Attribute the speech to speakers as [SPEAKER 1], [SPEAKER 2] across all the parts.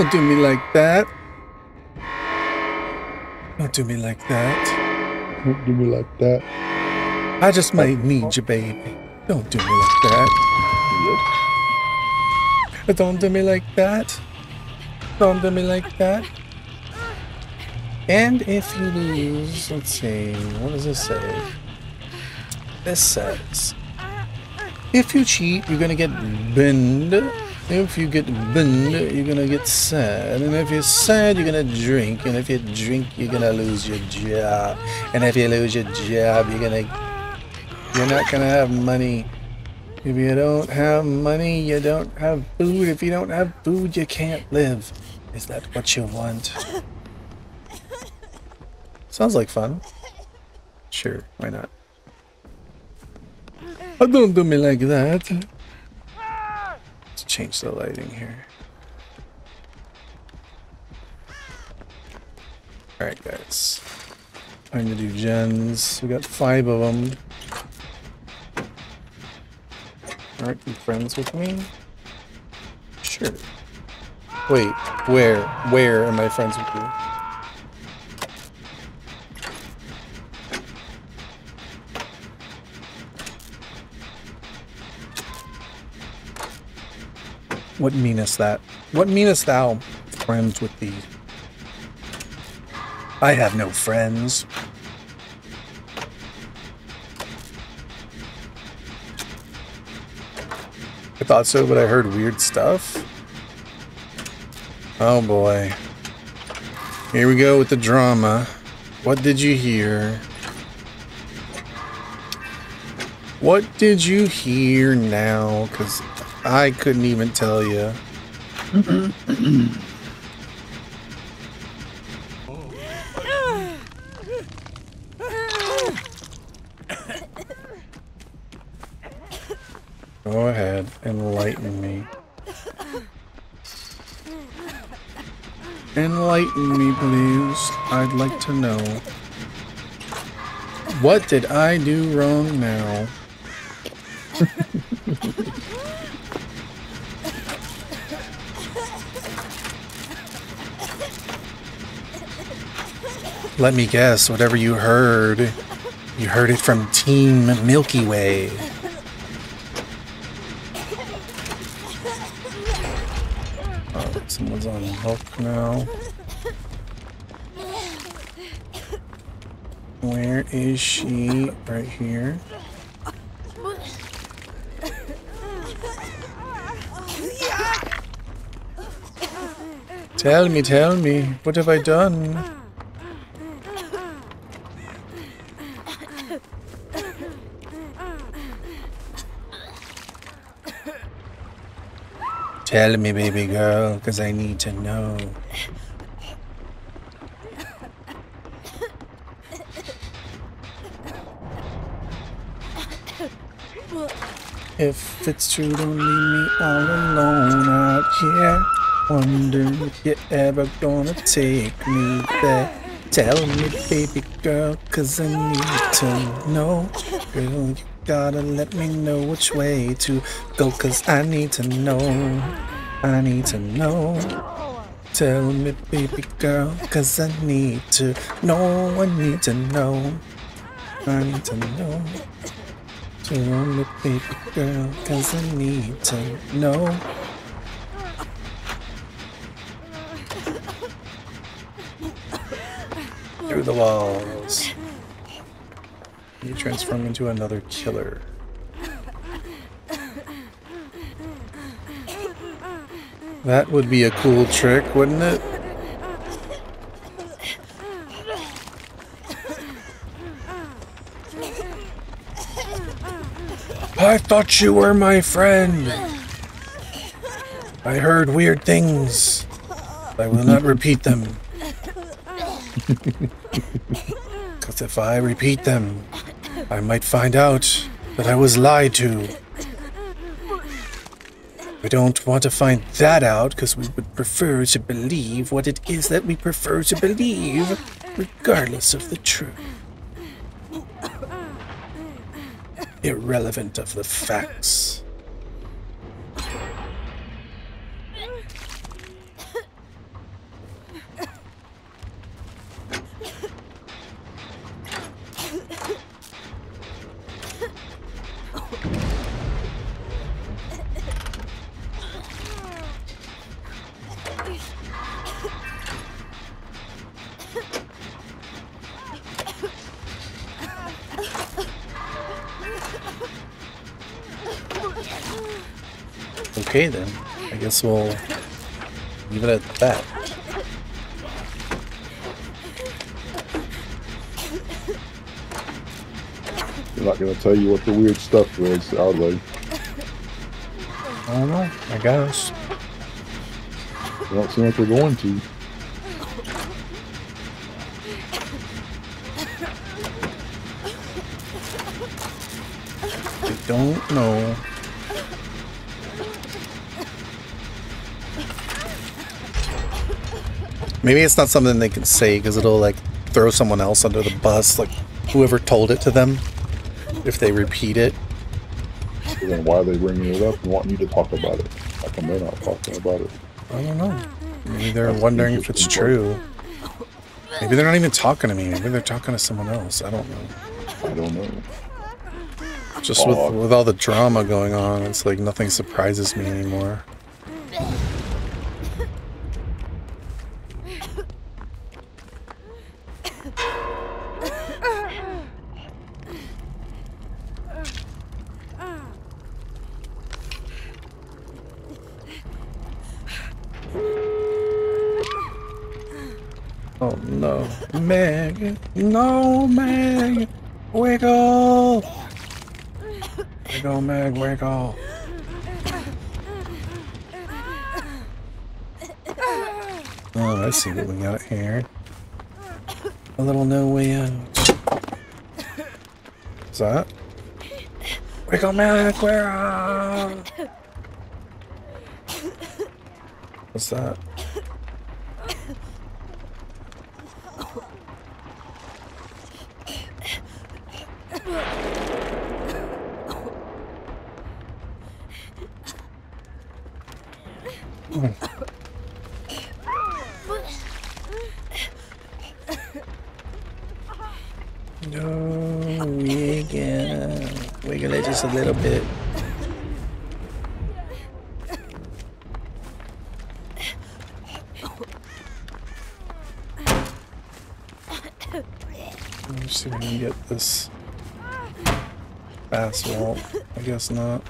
[SPEAKER 1] Don't do me like that. Don't do me like that.
[SPEAKER 2] Don't do me like that.
[SPEAKER 1] I just might need you, baby. Don't do me like that. Don't do me like that. Don't do me like that. And if you lose, let's see, what does this say? This says, if you cheat, you're gonna get binned. If you get binned, you're gonna get sad. And if you're sad, you're gonna drink. And if you drink, you're gonna lose your job. And if you lose your job, you're gonna you're not gonna have money. If you don't have money, you don't have food. If you don't have food, you can't live. Is that what you want? Sounds like fun. Sure, why not? Oh, don't do me like that. Change the lighting here. Alright, guys. Time to do gens. We got five of them. Aren't you friends with me? Sure. Wait, where? Where am I friends with you? What meanest that? What meanest thou, friends with thee? I have no friends. I thought so, but I heard weird stuff. Oh boy. Here we go with the drama. What did you hear? What did you hear now? Because I couldn't even tell you. Go ahead, enlighten me. Enlighten me, please. I'd like to know. What did I do wrong now? Let me guess, whatever you heard, you heard it from Team Milky Way. Oh, someone's on hook now. Where is she? Right here. Tell me, tell me, what have I done? Tell me, baby girl, because I need to know. If it's true, don't leave me all alone out here. Wonder if you're ever gonna take me there. Tell me, baby girl, cause I need to know. Girl, you gotta let me know which way to go, cause I need to know. I need to know. Tell me, baby girl, cause I need to know. I need to know. I need to know. Tell me, baby girl, cause I need to know. Through the walls. You transform into another killer. That would be a cool trick, wouldn't it? I thought you were my friend. I heard weird things. I will not repeat them. Because if I repeat them, I might find out that I was lied to. We don't want to find that out because we would prefer to believe what it is that we prefer to believe, regardless of the truth. Irrelevant of the facts. Okay then. I guess we'll leave it at that.
[SPEAKER 2] They're not gonna tell you what the weird stuff was, they?
[SPEAKER 1] I don't know. I guess.
[SPEAKER 2] They don't seem like they're going to.
[SPEAKER 1] I don't know. Maybe it's not something they can say because it'll like throw someone else under the bus, like whoever told it to them, if they repeat it.
[SPEAKER 2] So then why are they bringing it up and wanting you to talk about it? How come they're not talking about it?
[SPEAKER 1] I don't know. Maybe they're
[SPEAKER 2] That's
[SPEAKER 1] wondering if it's true. Maybe they're not even talking to me. Maybe they're talking to someone else. I don't know.
[SPEAKER 2] I don't know.
[SPEAKER 1] Just with, with all the drama going on, it's like nothing surprises me anymore. Oh no, Meg! No, Meg! Wiggle! Wiggle, Meg, wiggle. Oh, I see what we got here. A little no way out. What's that? Wiggle, Meg, wiggle! What's that? No, wiggle. Wiggle it just a little bit. Let's see if we can get this fast vault. I guess not.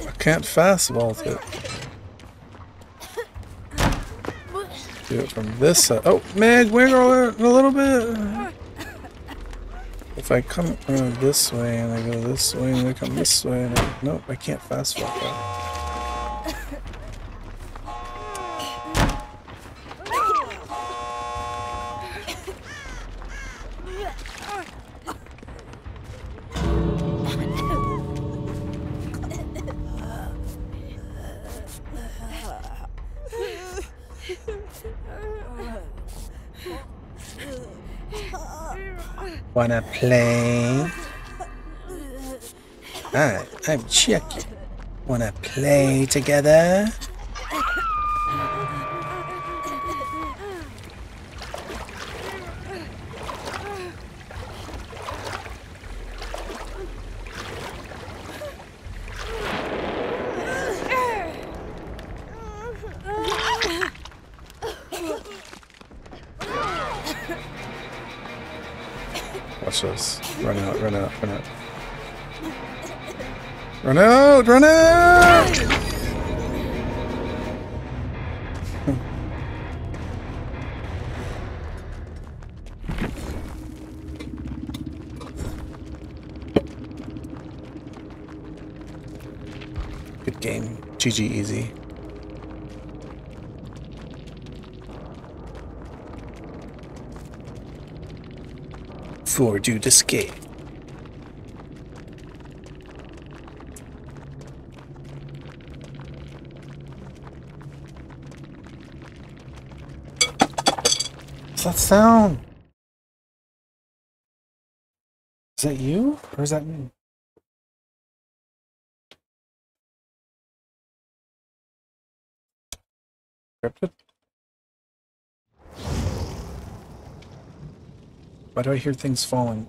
[SPEAKER 1] I can't fast vault it. Do it from this side. Oh, Meg, wiggle it a little bit. If I come uh, this way and I go this way and I come this way, and I, nope, I can't fast vault that. Wanna play? Hi, I'm Chucky. Wanna play together? Watch this. Run out, run out, run out. Run out, run out! Good game. GG easy. For dude escape. What's that sound? Is that you? Or is that me? Scripted? Why do I hear things falling?